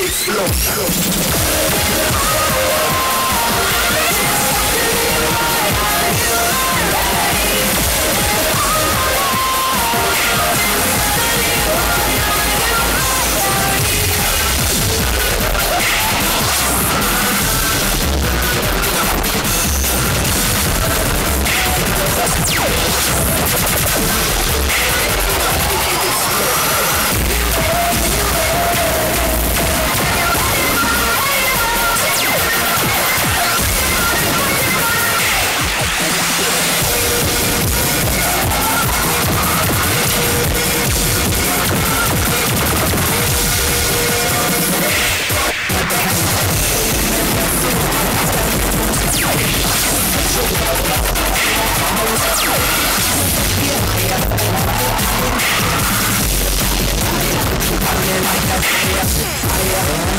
explode. Fire!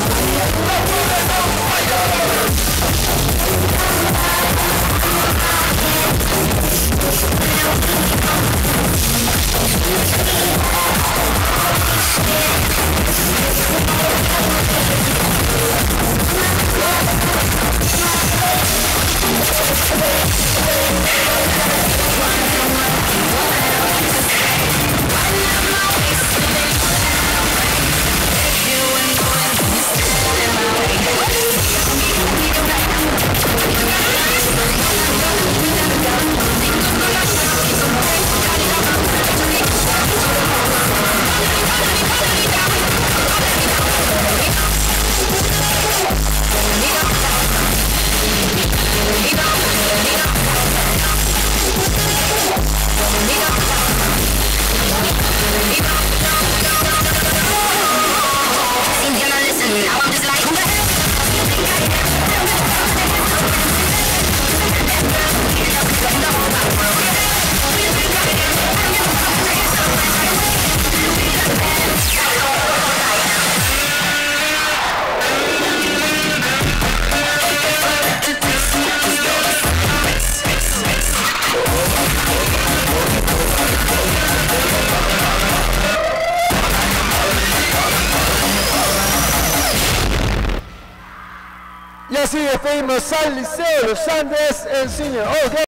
Y así despedimos al Liceo Los Andes en cine.